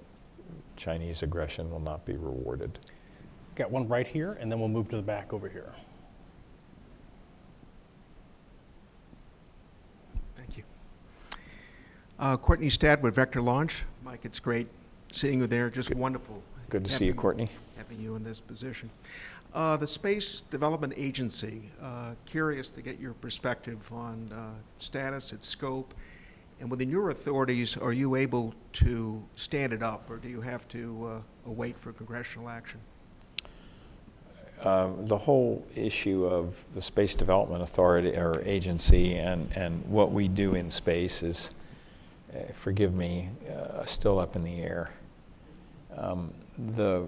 Chinese aggression will not be rewarded. Got one right here, and then we'll move to the back over here. Thank you. Uh, Courtney Stadd with Vector Launch. Mike, it's great seeing you there. Just wonderful. Good to see you, Courtney. Having you in this position. Uh, The Space Development Agency, uh, curious to get your perspective on uh, status, its scope, and within your authorities, are you able to stand it up, or do you have to uh, await for congressional action? Uh, the whole issue of the Space Development Authority or agency and, and what we do in space is, uh, forgive me, uh, still up in the air. Um, the,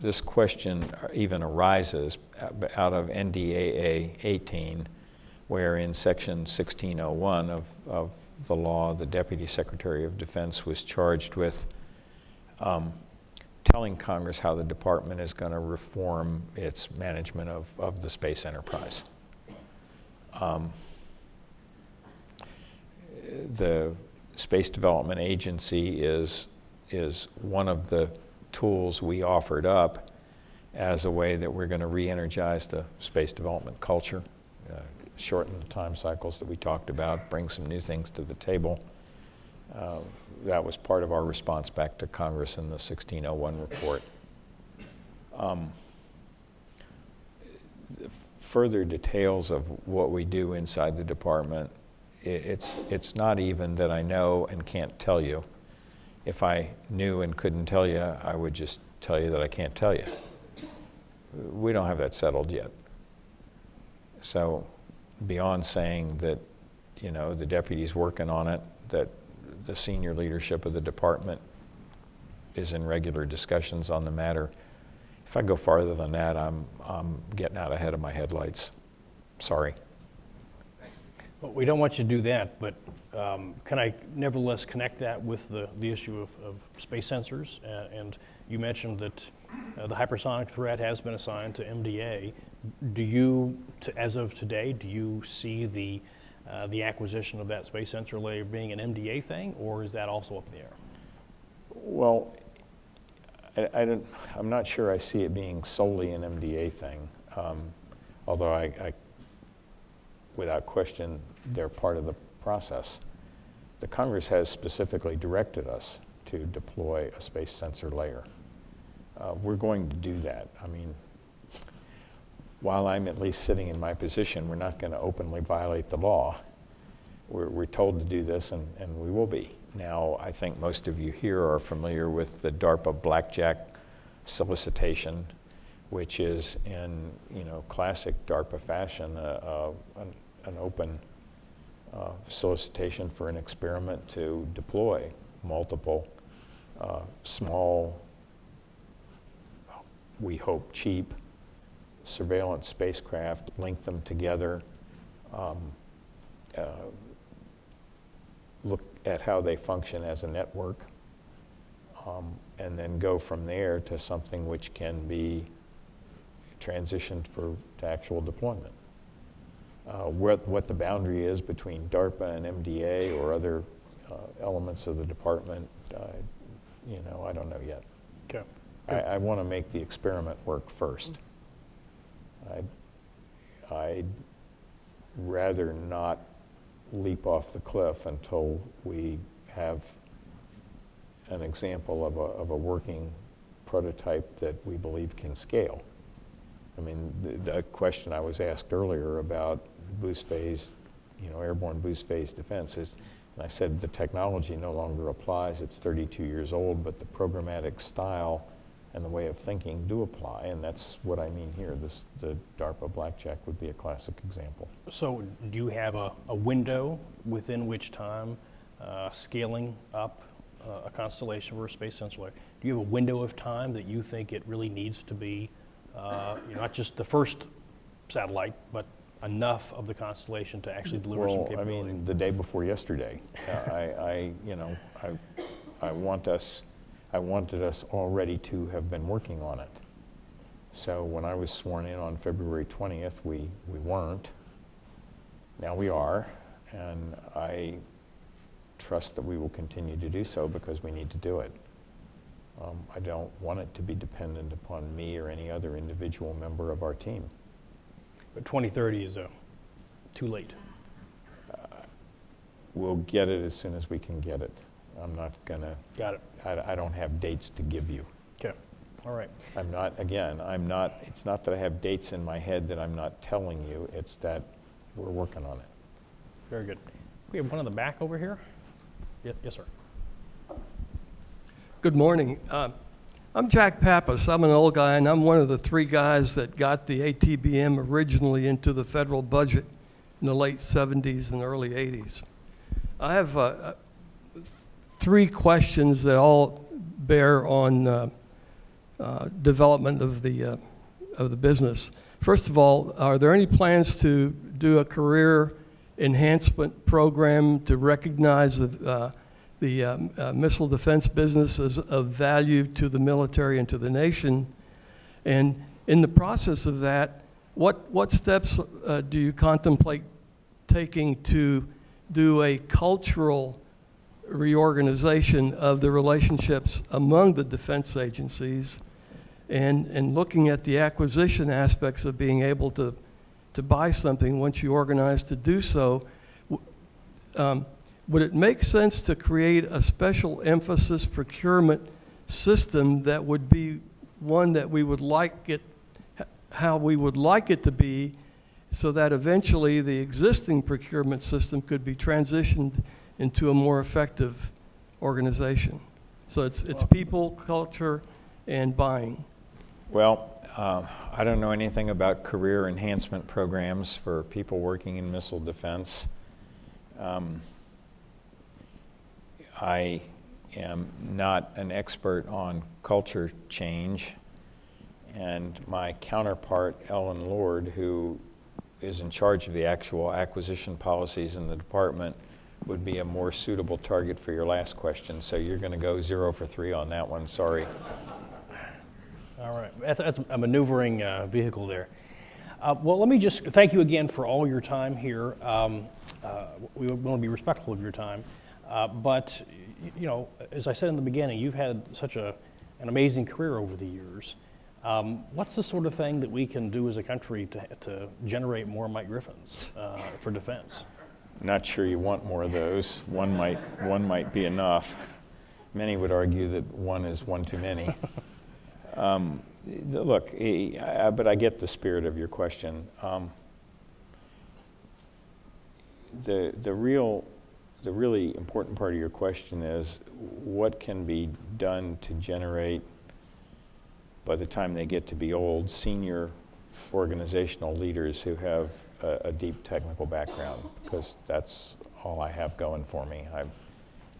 this question even arises out of NDAA 18, where in section 1601 of, of the law, the Deputy Secretary of Defense was charged with um, telling Congress how the department is going to reform its management of, of the space enterprise. Um, the Space Development Agency is, is one of the tools we offered up as a way that we're going to re-energize the space development culture, uh, shorten the time cycles that we talked about, bring some new things to the table. Uh, that was part of our response back to Congress in the 1601 report. Um, further details of what we do inside the department, it, it's, it's not even that I know and can't tell you. If I knew and couldn't tell you, I would just tell you that I can't tell you. We don't have that settled yet. So beyond saying that, you know, the deputy's working on it, that the senior leadership of the department is in regular discussions on the matter. If I go farther than that, I'm, I'm getting out ahead of my headlights. Sorry. Well, we don't want you to do that, but um, can I nevertheless connect that with the, the issue of, of space sensors? Uh, and you mentioned that uh, the hypersonic threat has been assigned to MDA. Do you, to, as of today, do you see the, uh, the acquisition of that space sensor layer being an MDA thing, or is that also up in the air? Well, I, I don't, I'm not sure I see it being solely an MDA thing, um, although I, I, without question, they're part of the process. The Congress has specifically directed us to deploy a space sensor layer. Uh, we're going to do that. I mean, while I'm at least sitting in my position, we're not going to openly violate the law. We're, we're told to do this, and, and we will be. Now, I think most of you here are familiar with the DARPA blackjack solicitation, which is in you know classic DARPA fashion, uh, uh, an, an, open uh, solicitation for an experiment to deploy multiple uh, small we hope, cheap surveillance spacecraft, link them together, um, uh, look at how they function as a network, um, and then go from there to something which can be transitioned for to actual deployment. Uh, what, what the boundary is between DARPA and MDA or other uh, elements of the department, uh, you know, I don't know yet. Okay. I, I want to make the experiment work first. I'd, I'd rather not leap off the cliff until we have an example of a, of a working prototype that we believe can scale. I mean, the, the question I was asked earlier about boost phase, you know, airborne boost phase defense is, and I said the technology no longer applies, it's 32 years old, but the programmatic style and the way of thinking do apply, and that's what I mean here. This, the DARPA blackjack would be a classic example. So do you have a, a window within which time uh, scaling up uh, a constellation for a space sensor? Do you have a window of time that you think it really needs to be, uh, you know, not just the first satellite, but enough of the constellation to actually deliver well, some capability? I mean, the day before yesterday, uh, I, I, you know, I, I want us I wanted us already to have been working on it. So when I was sworn in on February 20th, we, we weren't. Now we are, and I trust that we will continue to do so because we need to do it. Um, I don't want it to be dependent upon me or any other individual member of our team. But 2030 is uh, too late. Uh, we'll get it as soon as we can get it. I'm not going to. Got it. I, I don't have dates to give you. Okay. All right. I'm not, again, I'm not, it's not that I have dates in my head that I'm not telling you, it's that we're working on it. Very good. We have one in the back over here. Yes, sir. Good morning. Uh, I'm Jack Pappas. I'm an old guy, and I'm one of the three guys that got the ATBM originally into the federal budget in the late 70s and early 80s. I have uh, three questions that all bear on uh, uh, development of the, uh, of the business. First of all, are there any plans to do a career enhancement program to recognize the, uh, the um, uh, missile defense business is of value to the military and to the nation? And in the process of that, what, what steps uh, do you contemplate taking to do a cultural reorganization of the relationships among the defense agencies and, and looking at the acquisition aspects of being able to, to buy something once you organize to do so, um, would it make sense to create a special emphasis procurement system that would be one that we would like it, how we would like it to be, so that eventually the existing procurement system could be transitioned into a more effective organization? So it's, it's people, culture, and buying. Well, uh, I don't know anything about career enhancement programs for people working in missile defense. Um, I am not an expert on culture change, and my counterpart, Ellen Lord, who is in charge of the actual acquisition policies in the department, would be a more suitable target for your last question. So you're going to go zero for three on that one. Sorry. All right, that's, that's a maneuvering uh, vehicle there. Uh, well, let me just thank you again for all your time here. Um, uh, we want to be respectful of your time, uh, but you know, as I said in the beginning, you've had such a, an amazing career over the years. Um, what's the sort of thing that we can do as a country to, to generate more Mike Griffins uh, for defense? Not sure you want more of those. One might, one might be enough. Many would argue that one is one too many. [laughs] Um, look, but I get the spirit of your question. Um, the, the real, the really important part of your question is what can be done to generate, by the time they get to be old, senior organizational leaders who have a, a deep technical background, because that's all I have going for me. I've,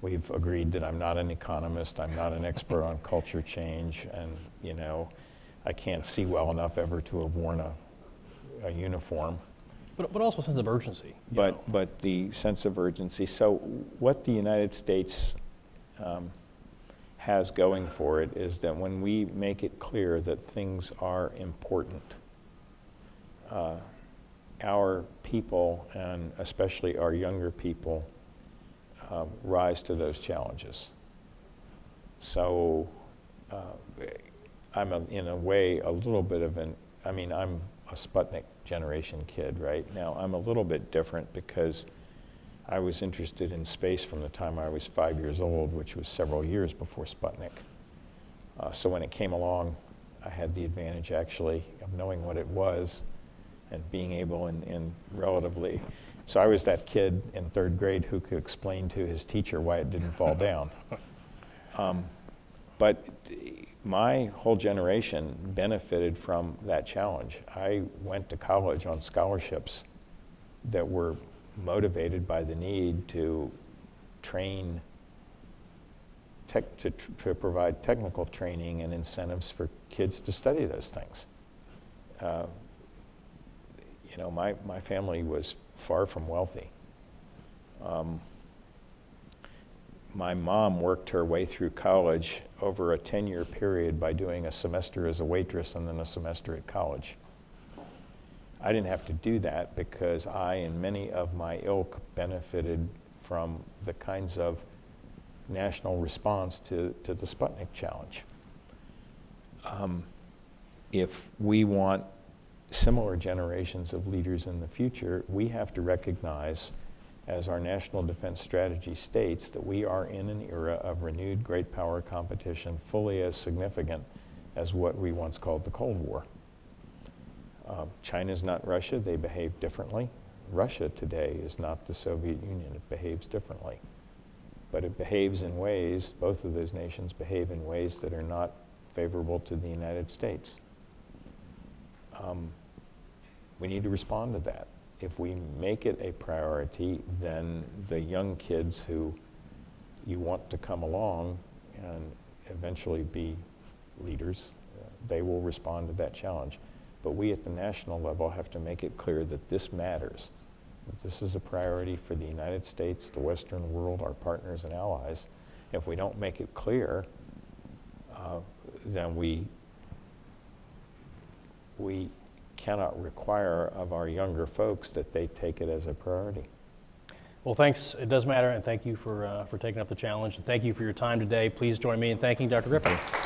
we've agreed that I'm not an economist, I'm not an expert on culture change, and you know, I can't see well enough ever to have worn a, a uniform. But, but also a sense of urgency. But, know. but the sense of urgency. So, what the United States um, has going for it is that when we make it clear that things are important, uh, our people, and especially our younger people, um, rise to those challenges. So, uh, I'm a, in a way a little bit of an, I mean, I'm a Sputnik generation kid, right? Now, I'm a little bit different because I was interested in space from the time I was five years old, which was several years before Sputnik. Uh, so when it came along, I had the advantage actually of knowing what it was and being able in, in relatively. So I was that kid in third grade who could explain to his teacher why it didn't fall down. [laughs] Um, but my whole generation benefited from that challenge. I went to college on scholarships that were motivated by the need to train, tech, to, to provide technical training and incentives for kids to study those things. Uh, you know, my, my family was far from wealthy. Um, my mom worked her way through college over a 10 year period by doing a semester as a waitress and then a semester at college. I didn't have to do that because I and many of my ilk benefited from the kinds of national response to, to the Sputnik challenge. Um, if we want similar generations of leaders in the future, we have to recognize, as our national defense strategy states, that we are in an era of renewed great power competition, fully as significant as what we once called the Cold War. Uh, China is not Russia, they behave differently. Russia today is not the Soviet Union, it behaves differently. But it behaves in ways, both of those nations behave in ways that are not favorable to the United States. Um, we need to respond to that. If we make it a priority, then the young kids who you want to come along and eventually be leaders, they will respond to that challenge. But we at the national level have to make it clear that this matters, that this is a priority for the United States, the Western world, our partners and allies. If we don't make it clear, uh, then we, we cannot require of our younger folks that they take it as a priority. Well, thanks. It does matter, and thank you for, uh, for taking up the challenge. And thank you for your time today. Please join me in thanking Dr. Griffin.